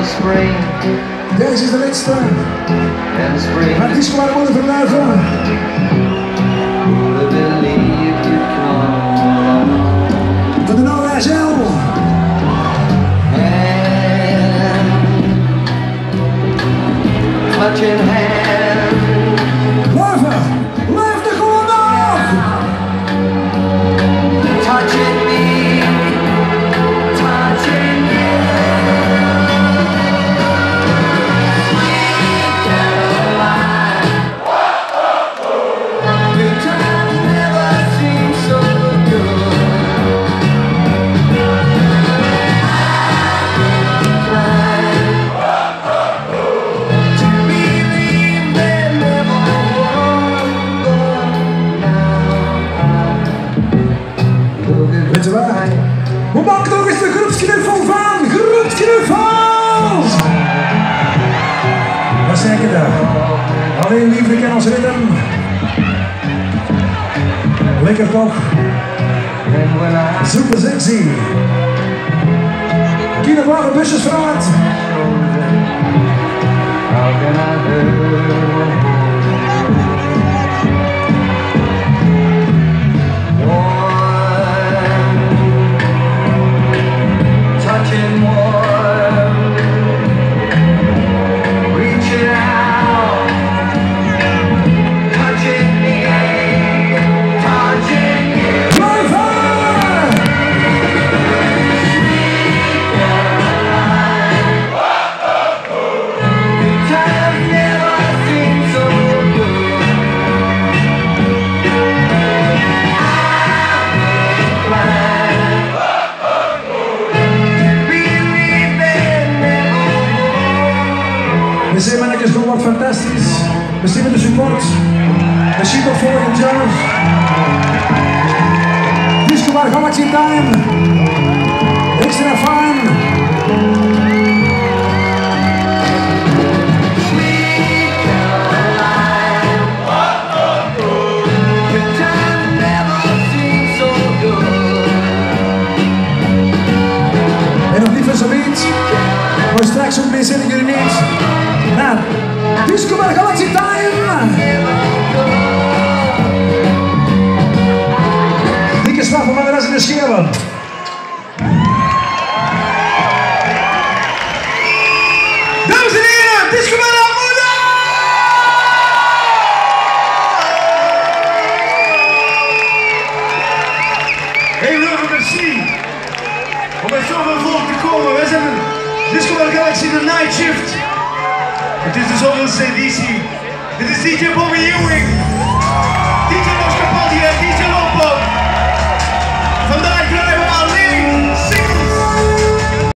the spring Deze is de laatste. and the spring. Maar die is gewoon moeten verblijven. Would have believed you'd come along. Van de NoahZel. Hand, clutching hand, Weet je waar? We maken nog eens de groepsknuffel van. Groepsknuffel. Wat zeg je daar? Alleen liefde kan ons redden. Lekker toch? Super sexy. Kine blauwe busjes vooruit. We zijn mannetjes doen wat fantastisch. We zien met de support. We zien tot volgend jaar. Disco Bar Galaxy Time. Extra fun. En nog van zoiets. Maar straks ook meer zitten jullie niet. Naar Disco Bar Galaxy Time. Dikke slag van rest in de scheren. Dames en heren, Disco Bar! Heel erg merci om met zoveel volk te komen. Wij zijn Disco Bar Galaxy de Night Shift. Het is de zoveelste editie. Dit is DJ Bobby Ewing.